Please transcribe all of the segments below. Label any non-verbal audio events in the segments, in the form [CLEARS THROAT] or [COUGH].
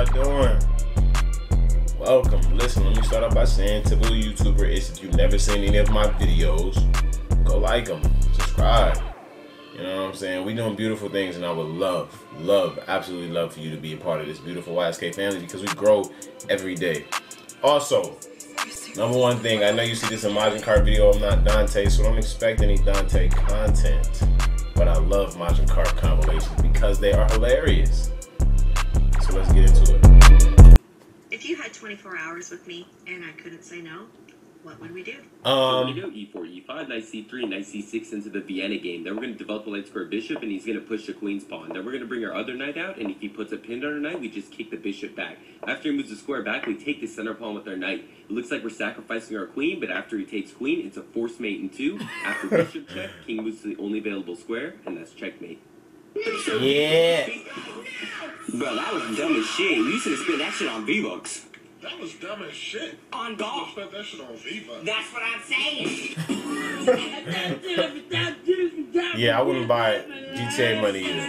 y'all doing? Welcome. Listen, let me start off by saying, typical YouTuber is if you've never seen any of my videos, go like them, subscribe. You know what I'm saying? We're doing beautiful things, and I would love, love, absolutely love for you to be a part of this beautiful YSK family because we grow every day. Also, number one thing, I know you see this in MajinCarp video. I'm not Dante, so don't expect any Dante content. But I love MajinCarp compilations because they are hilarious. So let's get into it. If you had 24 hours with me and I couldn't say no, what would we do? So we Um, go e4, e5, knight c3, knight c6 into the Vienna game. Then we're going to develop a light square bishop, and he's going to push the queen's pawn. Then we're going to bring our other knight out, and if he puts a pin on our knight, we just kick the bishop back. After he moves the square back, we take the center pawn with our knight. It looks like we're sacrificing our queen, but after he takes queen, it's a force mate in two. After [LAUGHS] bishop check, king moves to the only available square, and that's checkmate. Yeah. Bro, that was dumb as shit. You should have spent that shit on V-Bucks. That was dumb as shit. On You golf. spent that shit on Viva. That's what I'm saying. Yeah, I wouldn't buy GTA money either.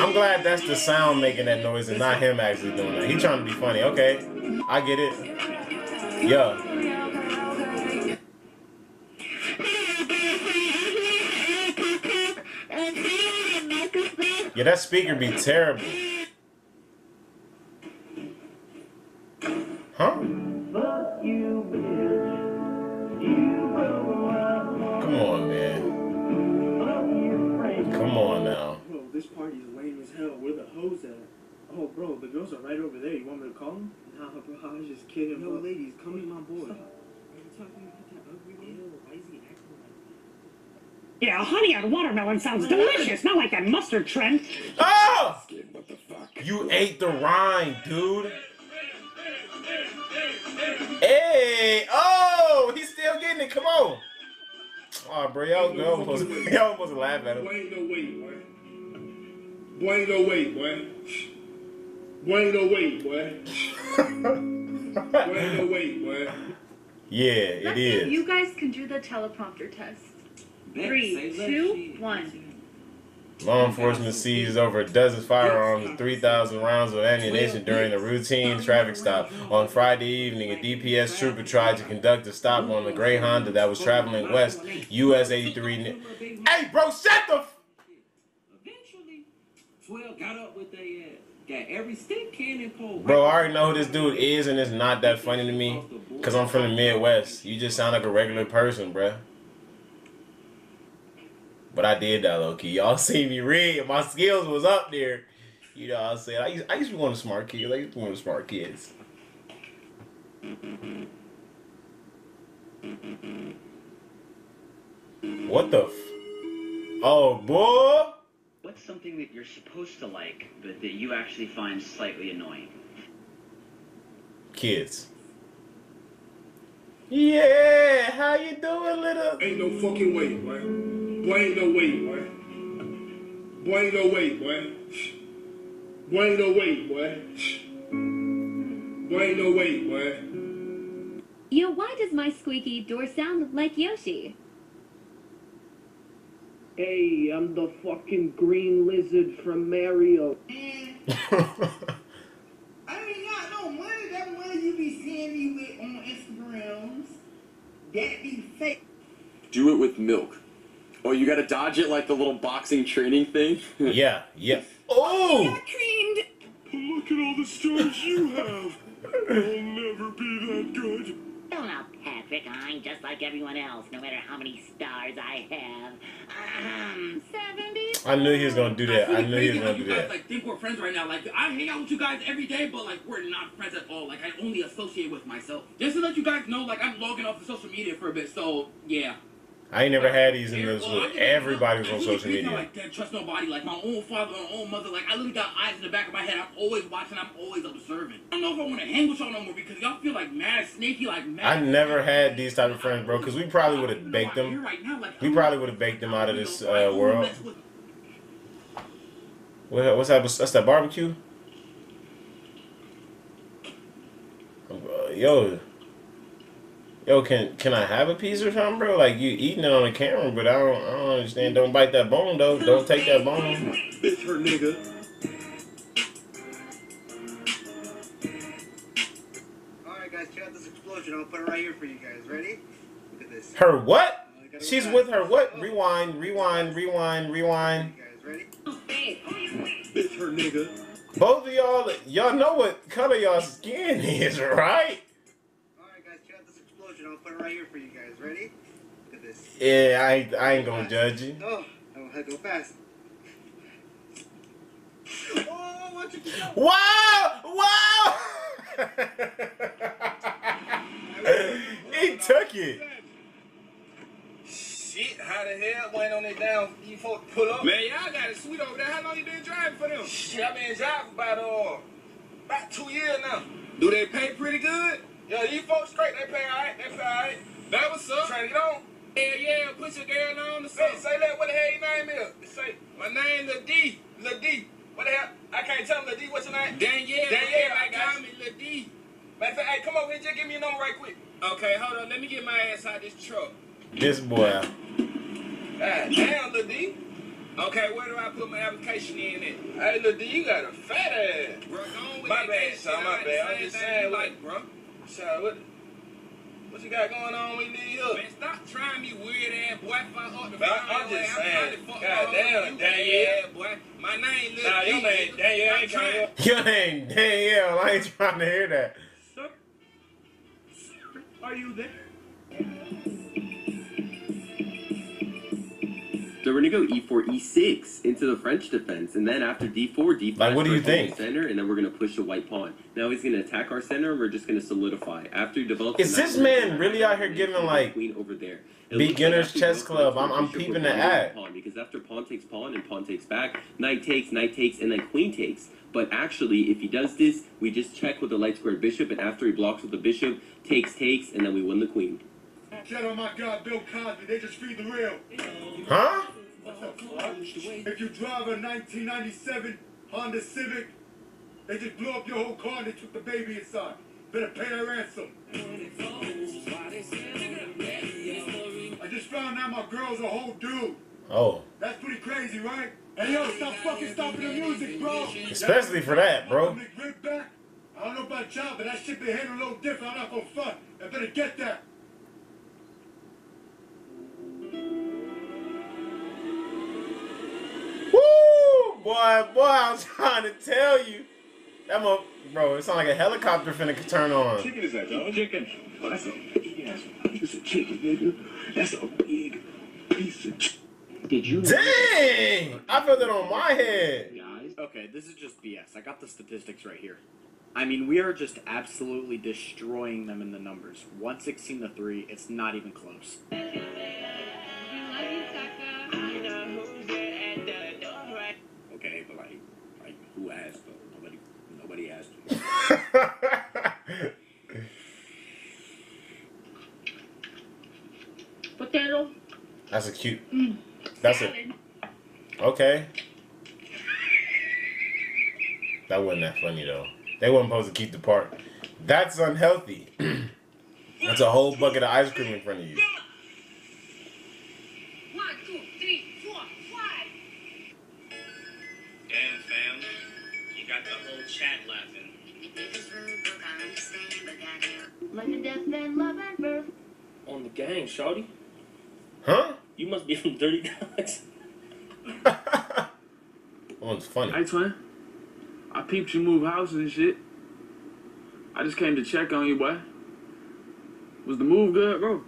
I'm glad that's the sound making that noise and not him actually doing that. He trying to be funny. Okay, I get it. Yeah. Yeah, that speaker be terrible. Huh? Come on, man. Come on now. Bro, this party's lame as hell. Where the hoes at? Oh, bro, the girls are right over there. You want me to call them? Nah, bro, I was just kidding. Yo, ladies, come meet my boy. Yeah, honey on watermelon sounds mm-hmm. delicious, not like that mustard trend. Oh! What the fuck? You ate the rind, dude. Hey! Oh! He's still getting it. Come on. Oh, bro, y'all, y'all, supposed, y'all supposed to laugh at him. Boy, ain't no way, boy. Boy, ain't no way, boy. Boy, ain't no way, boy. Boy, ain't no way, boy. [LAUGHS] Yeah, it Let's see if is. you guys can do the teleprompter test. Three, two, one. Law enforcement seized over a dozen firearms and 3,000 rounds of ammunition during a routine traffic stop. On Friday evening, a DPS trooper tried to conduct a stop on a gray Honda that was traveling west, US 83. ne- Hey, bro, shut the. F- Eventually, 12 got up with they ass. Got every stick cannon pole. Bro, I already know who this dude is, and it's not that funny to me. Because I'm from the Midwest. You just sound like a regular person, bruh. But I did that low key. Y'all [LAUGHS] see me read. My skills was up there. You know what I'm saying? I used, I used to be one of the smart kids. I used to be one of the smart kids. What the f? Oh, boy! What's something that you're supposed to like, but that you actually find slightly annoying? Kids. Yeah, how you doing, little? Ain't no fucking way, boy. Boy, ain't no way, boy. Boy, ain't no way, boy. Boy, ain't no way, boy. Boy, ain't no way, boy. Yo, why does my squeaky door sound like Yoshi? Hey, I'm the fucking green lizard from Mario. [LAUGHS] I ain't got no money. That money you be seeing me with on Instagrams, that be fake. Do it with milk. Oh, you gotta dodge it like the little boxing training thing? [LAUGHS] yeah, yeah. Oh! Creamed. Look at all the stars you have. I'll never be that good. Oh, now, Patrick, I'm just like everyone else, no matter how many stars I have. Um, 70? I knew he was gonna do that. I It's knew he was gonna you do guys that. like think we're friends right now. Like I hang out with you guys every day, but like we're not friends at all. Like I only associate with myself. Just to let you guys know, like I'm logging off of social media for a bit. So yeah. I ain't never had these in this. I everybody was on social media. Like, can't trust nobody. Like my own father, my own mother. Like I literally got eyes in the back of my head. I'm always watching. I'm always observing. I don't know if I want to hang with y'all no more because y'all feel like mad snaky, like mad. I never had these type of friends, bro. Because we probably would have baked them. We probably would have baked them out of this uh, world. What, what's that? That's that barbecue. Uh, yo, Yo, can can I have a piece or something, bro? Like you eating it on the camera, but I don't I don't understand. Don't bite that bone though. Don't take that bone. Bitch, her nigga. Alright, guys, check out this explosion. I'll put it right here for you guys. Ready? Look at this. Her what? Uh, She's with her what? Oh. Rewind, rewind, rewind, rewind. Bitch, her nigga. Both of y'all, y'all know what color y'all skin [LAUGHS] is, right? Alright, guys, check out this explosion. I'll put it right here for you guys. Ready? Look at this. Yeah, I ain't, I ain't gonna judge you. Oh, oh, I go fast. Oh, watch it go. Wow! Wow! he took it. Shit, how the hell went on it down? You folks pull up? Man, y'all got it sweet over there. How long you been driving for them? Shit, I been driving about uh, about two years now. Do they pay pretty good? Yeah, these folks straight. They pay alright. They pay alright. That was up? Trying to get on. Yeah, yeah. Put your girl on the say, say that. What the hell your name is? Say my name Lil D. Lil D. What the hell? I can't tell Lil D. What's your name? Danielle. Danielle. I got me Lil D. Matter of fact, hey, come over here. Just give me your number right quick. Okay, hold on. Let me get my ass out of this truck. This boy. God damn, Lil D. Okay, where do I put my application in at? Hey, Lil D, you got a fat ass. Bro, go with my bad, son. My bad. I'm just saying, like, bro. Sorry, what? What you got going on with these up? Man, stop trying me weird ass boy. If I ought to I'm, I'm just saying. God damn, Danielle. boy. My name Lil Nah, your name Danielle. ain't trying. Your name Danielle. I ain't trying to hear that. Sir? Sir, are you there? So we're gonna go E e4, e6 into the French defense, and then after d4, d5 Like, what do you first think? Center, and then we're gonna push the white pawn. Now he's gonna attack our center. and We're just gonna solidify. After he develops, Is this man gonna really out here giving, like, queen over there? It beginner's after chess club? I'm- I'm peeping the going ad. pawn, because after pawn takes pawn and pawn takes back, knight takes, knight takes, and then queen takes. But actually, if he does this, we just check with the light squared bishop, and after he blocks with the bishop, takes, takes, and then we win the queen. Shut on my God, Bill Cosby. They just feed the real. Huh? Fuck? If you drive a 1997 Honda Civic, they just blew up your whole car and they took the baby inside. Better pay that ransom. I just found out my girl's a whole dude. Oh, That's pretty crazy, right? Hey yo, stop fucking stopping the music, bro. especially for that, bro. I don't know about y'all, but that shit been handled a little different. I'm not gonna front. I better get that. Boy, boy, I was trying to tell you. That mo- bro, it sound like a helicopter finna turn on. Chicken is that, dog? Chicken. Oh, that's a big ass piece of chicken, nigga. That's a big piece of chicken. Did you? Dang! I felt that on my head. Okay, this is just BS. I got the statistics right here. I mean, we are just absolutely destroying them in the numbers. 116 to 3, it's not even close. Who asked though? Nobody, nobody asked. You. [LAUGHS] Potato. That's a cute. Mm. That's it. Okay. That wasn't that funny though. They weren't supposed to keep the part. That's unhealthy. [CLEARS THROAT] That's a whole bucket of ice cream in front of you. Gang, shawty. Huh? You must be from Dirty Dogs. [LAUGHS] That one's funny. Hey, twin. I peeped you move houses and shit. I just came to check on you, boy. Was the move good, bro?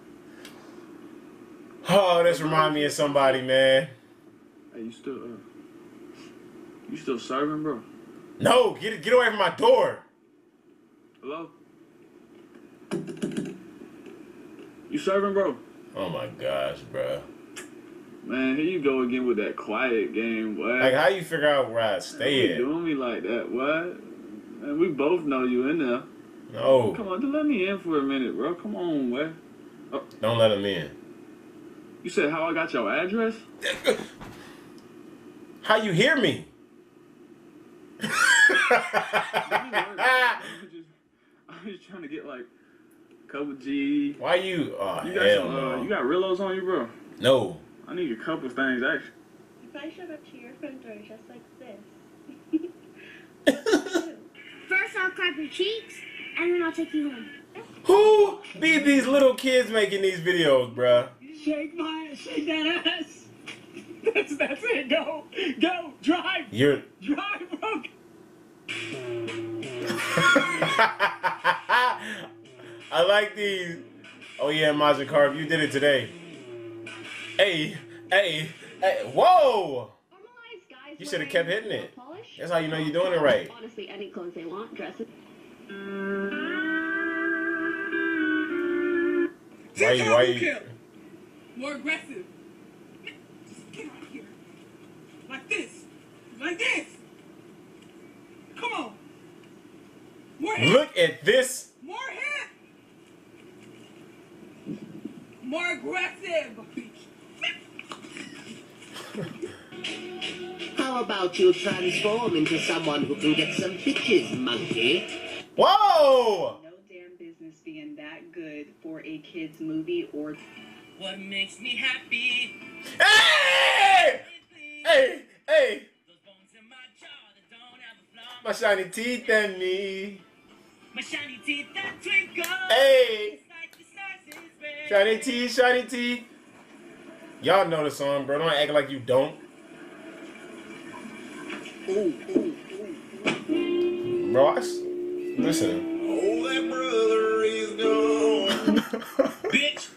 Oh, this remind me of somebody, man. Hey, you still, uh, you still serving, bro? No, get get away from my door. Hello? You serving, bro? Oh my gosh, bro. Man, here you go again with that quiet game, boy. Like, how you figure out where I You stay at? doing me like that, what? Man, we both know you in there. No, Come on, just let me in for a minute, bro. Come on, boy. Oh. don't let him in. You said how I got your address? [LAUGHS] How you hear me? [LAUGHS] I was [LAUGHS] just trying to get like couple G. Why you? Oh, You got hell some, uh, no. you got Rillos on you, bro. No. I need a couple things actually. If I showed up to your front door just like this. [LAUGHS] First, I'll clap your cheeks, and then I'll take you home. Who be these little kids making these videos, bruh? Shake my, shake that ass. That's that's it. Go, go, drive, You're. drive, bro. [LAUGHS] I like these. Oh yeah, MajinCarp, you did it today. Hey, hey, hey, whoa! You should have kept hitting it. That's how you know you're doing it right. Honestly, any clothes they want, dresses. Why you, why you, More aggressive. Just get out here. Like this. Like this. Come on. More look at this. How about you transform into someone who can get some bitches, monkey? Whoa! No damn business being that good for a kids movie or. What makes me happy? Hey! Hey! Hey! My shiny teeth and me. My shiny teeth that twinkle. Hey! Shiny teeth, shiny teeth. Y'all know the song, bro. Don't act like you don't. Bro, I s- listen. Oh, that brother is gone. [LAUGHS] Bitch.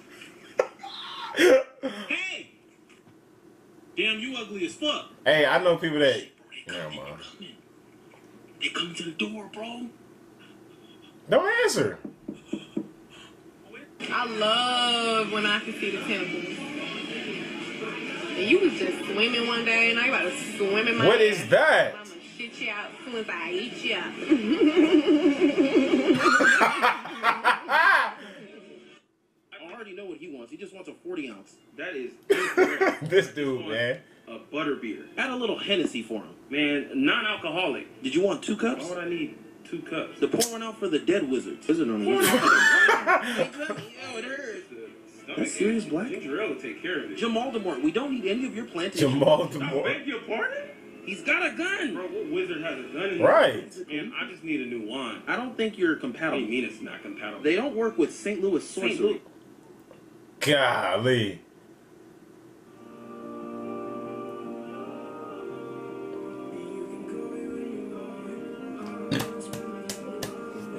hey. Damn, you ugly as fuck. Hey, I know people that. Never mind. They coming to the door, bro. Don't answer. I love when I can see the temples. And you was just swimming one day, and I about to swim in my What ass. is that? I'ma shit you out as soon as I eat you [LAUGHS] out. I already know what he wants. He just wants a 40 ounce. That is [LAUGHS] this dude, man. a butter beer. Add a little Hennessy for him. Man, non-alcoholic. Did you want two cups? Why would I need two cups? The pour one out for the dead wizard. Wizard on [LAUGHS] Yo, it hurts. That's serious, Black? Ginger will take care of it. Jamal Demore, we don't need any of your plantation. Jamal I Demore. beg your pardon? He's got a gun. Bro, what wizard has a gun in Right. And I just need a new wand. I don't think you're What do compatible. you mean it's not compatible? They don't work with St. Louis St. sorcery. Louis. Golly.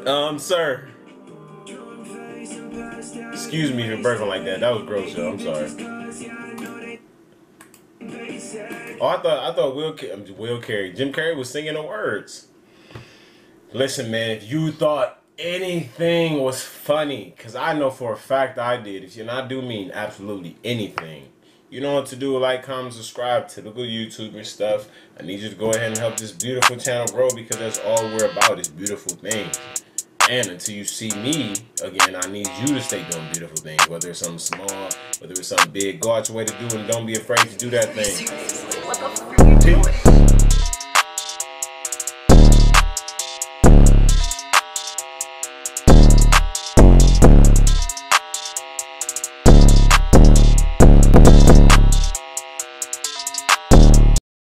Um, sir. Excuse me for burping like that. That was gross, yo. I'm sorry. Oh, I thought I thought Will Will Carey, Jim Carrey was singing the words. Listen, man, if you thought anything was funny, because I know for a fact I did. If you not do mean absolutely anything, you know what to do. Like, comment, subscribe. Typical YouTuber stuff. I need you to go ahead and help this beautiful channel grow because that's all we're about is beautiful things. And until you see me again, I need you to stay doing beautiful things. Whether it's something small, whether it's something big, go out your way to do it and don't be afraid to do that thing.